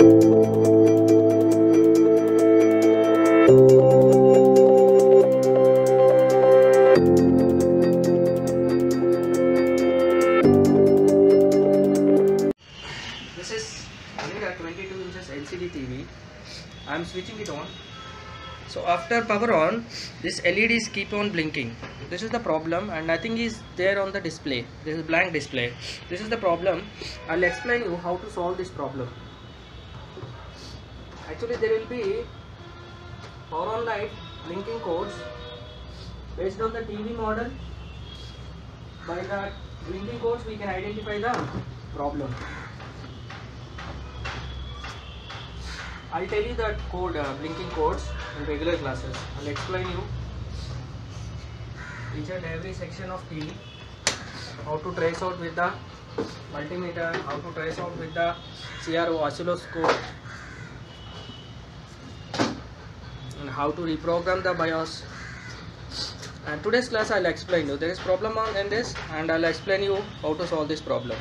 This is a 22 inches LCD TV. I am switching it on. So after power on, this LEDs keep on blinking. This is the problem and nothing is there on the display. This is blank display. This is the problem. I'll explain you how to solve this problem. Actually there will be power on light blinking codes based on the TV model. By the blinking codes we can identify the problem. I'll tell you the code, uh, blinking codes in regular classes. I'll explain you each and every section of TV, how to trace out with the multimeter, how to trace out with the CRO oscilloscope, how to reprogram the BIOS. And today's class I'll explain you. There is problem on in this, and I'll explain you how to solve this problem.